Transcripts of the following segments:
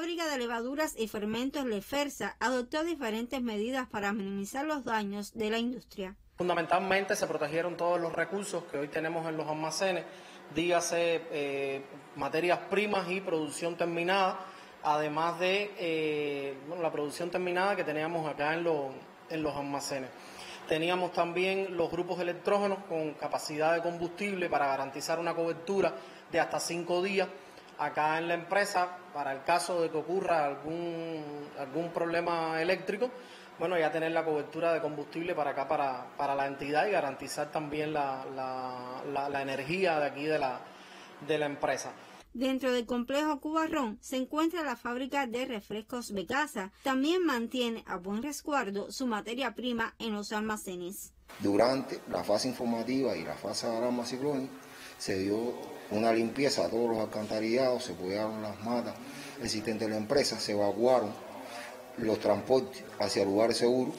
fábrica de levaduras y fermentos Lefersa adoptó diferentes medidas para minimizar los daños de la industria. Fundamentalmente se protegieron todos los recursos que hoy tenemos en los almacenes, dígase eh, materias primas y producción terminada, además de eh, la producción terminada que teníamos acá en, en los almacenes. Teníamos también los grupos electrógenos con capacidad de combustible para garantizar una cobertura de hasta cinco días acá en la empresa para el caso de que ocurra algún, algún problema eléctrico, bueno, ya tener la cobertura de combustible para acá, para, para la entidad y garantizar también la, la, la, energía de aquí de la, de la empresa. Dentro del complejo Cubarrón se encuentra la fábrica de refrescos Becasa. También mantiene a buen resguardo su materia prima en los almacenes. Durante la fase informativa y la fase de alarma ciclónica se dio una limpieza a todos los alcantarillados, se apoyaron las matas existentes de la empresa, se evacuaron los transportes hacia lugares seguros,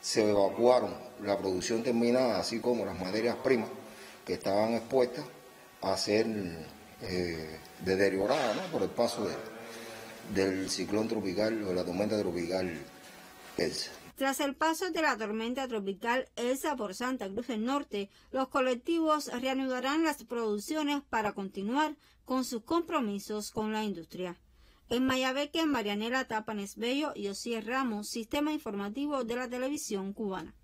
se evacuaron la producción terminada, así como las materias primas que estaban expuestas a ser eh, deteriorada por el paso del ciclón tropical o de la tormenta tropical Elsa. Tras el paso de la tormenta tropical Elsa por Santa Cruz del Norte, los colectivos reanudarán las producciones para continuar con sus compromisos con la industria. En Mayabeque, Marianela Tapanes Bello y Osier Ramos, Sistema Informativo de la Televisión Cubana.